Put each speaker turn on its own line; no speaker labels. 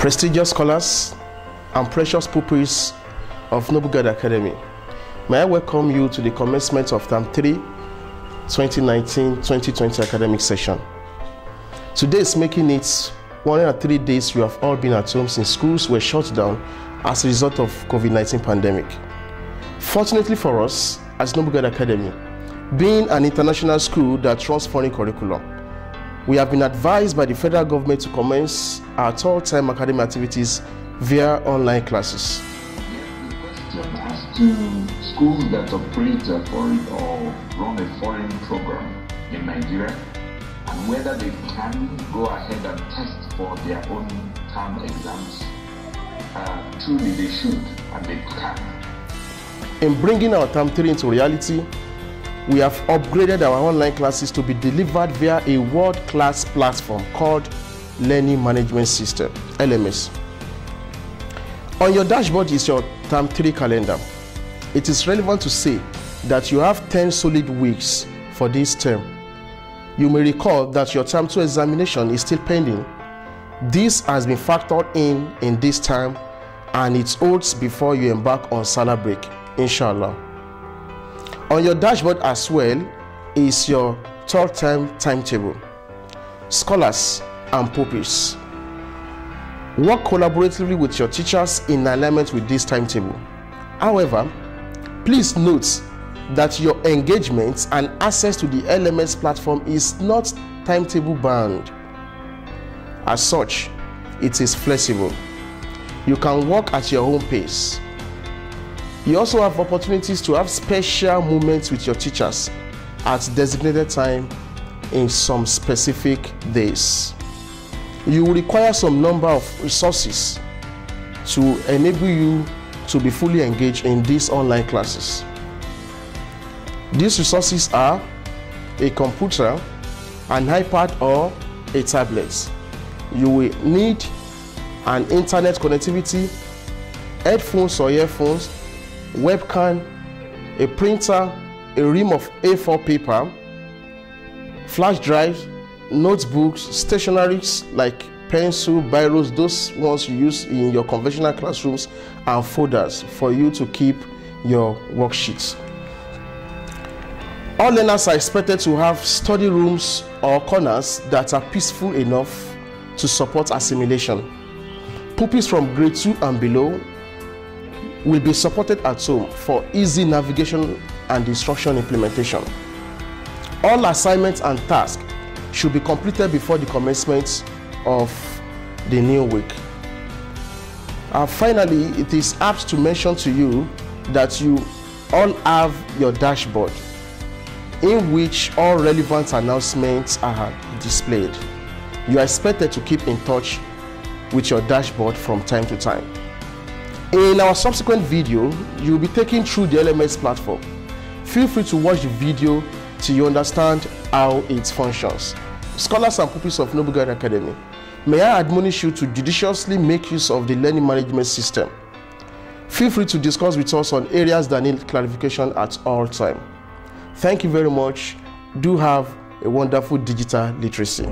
prestigious scholars, and precious pupils of Noble Guide Academy. May I welcome you to the commencement of Term 3 2019-2020 academic session. Today is making it 103 days we have all been at home since schools were shut down as a result of COVID-19 pandemic. Fortunately for us, as Noble Guide Academy, being an international school that runs foreign curriculum, we have been advised by the federal government to commence our all-time academic activities via online classes.
as to schools that operate a foreign or run a foreign program in Nigeria and whether they can go ahead and test for their own term exams. Uh, truly, they should and they can.
In bringing our Term 3 into reality, we have upgraded our online classes to be delivered via a world-class platform called Learning Management System, LMS. On your dashboard is your Term 3 calendar. It is relevant to say that you have 10 solid weeks for this term. You may recall that your Term 2 examination is still pending. This has been factored in in this time and it holds before you embark on summer break, inshallah. On your dashboard as well is your third term timetable. Scholars and pupils. Work collaboratively with your teachers in alignment with this timetable. However, please note that your engagement and access to the LMS platform is not timetable bound. As such, it is flexible. You can work at your own pace. You also have opportunities to have special moments with your teachers at designated time in some specific days. You will require some number of resources to enable you to be fully engaged in these online classes. These resources are a computer, an iPad or a tablet. You will need an internet connectivity, headphones or earphones, webcam, a printer, a ream of A4 paper, flash drives, notebooks, stationaries like pencil, biros, those ones you use in your conventional classrooms, and folders for you to keep your worksheets. All learners are expected to have study rooms or corners that are peaceful enough to support assimilation. Pupils from grade 2 and below will be supported at home for easy navigation and instruction implementation. All assignments and tasks should be completed before the commencement of the new week. And finally, it is apt to mention to you that you all have your dashboard in which all relevant announcements are displayed. You are expected to keep in touch with your dashboard from time to time. In our subsequent video, you will be taken through the LMS platform. Feel free to watch the video till you understand how it functions. Scholars and pupils of Noble Guide Academy, may I admonish you to judiciously make use of the learning management system. Feel free to discuss with us on areas that need clarification at all time. Thank you very much. Do have a wonderful digital literacy.